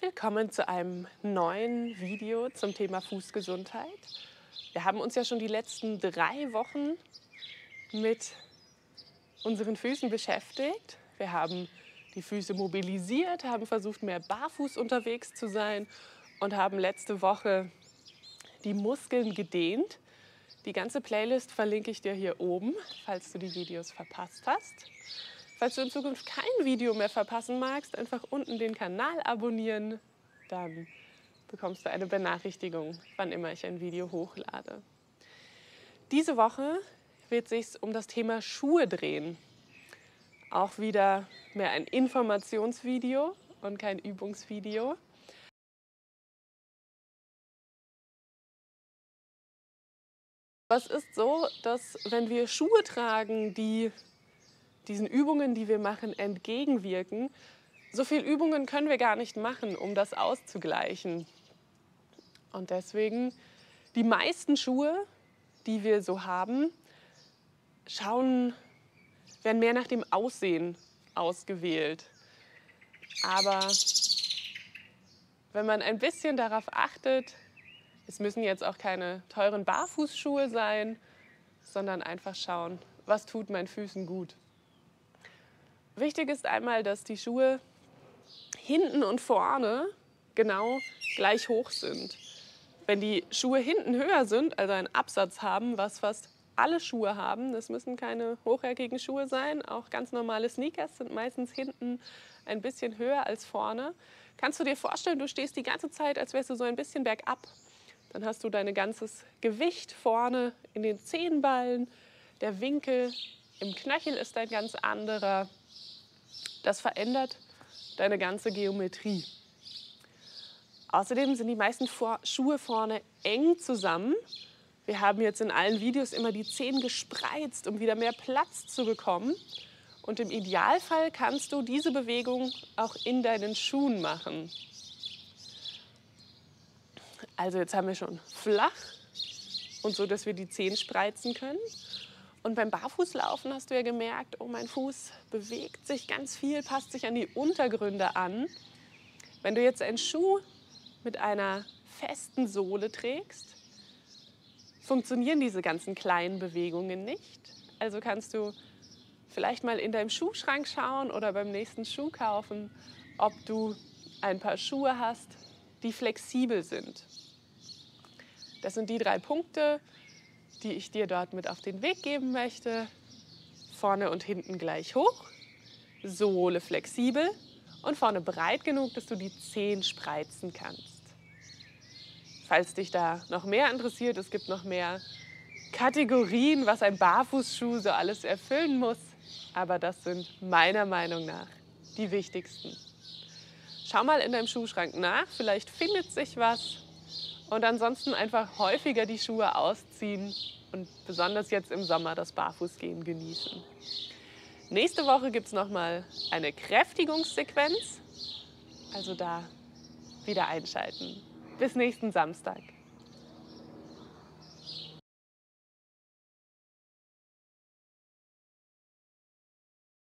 Willkommen zu einem neuen Video zum Thema Fußgesundheit. Wir haben uns ja schon die letzten drei Wochen mit unseren Füßen beschäftigt. Wir haben die Füße mobilisiert, haben versucht, mehr barfuß unterwegs zu sein und haben letzte Woche die Muskeln gedehnt. Die ganze Playlist verlinke ich dir hier oben, falls du die Videos verpasst hast. Falls du in Zukunft kein Video mehr verpassen magst, einfach unten den Kanal abonnieren, dann bekommst du eine Benachrichtigung, wann immer ich ein Video hochlade. Diese Woche wird sich um das Thema Schuhe drehen. Auch wieder mehr ein Informationsvideo und kein Übungsvideo. Was ist so, dass wenn wir Schuhe tragen, die diesen Übungen, die wir machen, entgegenwirken. So viele Übungen können wir gar nicht machen, um das auszugleichen. Und deswegen, die meisten Schuhe, die wir so haben, schauen, werden mehr nach dem Aussehen ausgewählt. Aber wenn man ein bisschen darauf achtet, es müssen jetzt auch keine teuren Barfußschuhe sein, sondern einfach schauen, was tut meinen Füßen gut. Wichtig ist einmal, dass die Schuhe hinten und vorne genau gleich hoch sind. Wenn die Schuhe hinten höher sind, also einen Absatz haben, was fast alle Schuhe haben, das müssen keine hochhackigen Schuhe sein, auch ganz normale Sneakers sind meistens hinten ein bisschen höher als vorne. Kannst du dir vorstellen, du stehst die ganze Zeit, als wärst du so ein bisschen bergab. Dann hast du dein ganzes Gewicht vorne in den Zehenballen, der Winkel im Knöchel ist ein ganz anderer. Das verändert deine ganze Geometrie. Außerdem sind die meisten Schuhe vorne eng zusammen. Wir haben jetzt in allen Videos immer die Zehen gespreizt, um wieder mehr Platz zu bekommen. Und im Idealfall kannst du diese Bewegung auch in deinen Schuhen machen. Also jetzt haben wir schon flach und so, dass wir die Zehen spreizen können. Und beim Barfußlaufen hast du ja gemerkt, oh, mein Fuß bewegt sich ganz viel, passt sich an die Untergründe an. Wenn du jetzt einen Schuh mit einer festen Sohle trägst, funktionieren diese ganzen kleinen Bewegungen nicht. Also kannst du vielleicht mal in deinem Schuhschrank schauen oder beim nächsten Schuh kaufen, ob du ein paar Schuhe hast, die flexibel sind. Das sind die drei Punkte, die ich dir dort mit auf den Weg geben möchte. Vorne und hinten gleich hoch, Sohle flexibel und vorne breit genug, dass du die Zehen spreizen kannst. Falls dich da noch mehr interessiert, es gibt noch mehr Kategorien, was ein Barfußschuh so alles erfüllen muss. Aber das sind meiner Meinung nach die wichtigsten. Schau mal in deinem Schuhschrank nach, vielleicht findet sich was und ansonsten einfach häufiger die Schuhe ausziehen und besonders jetzt im Sommer das Barfußgehen genießen. Nächste Woche gibt es nochmal eine Kräftigungssequenz. Also da wieder einschalten. Bis nächsten Samstag.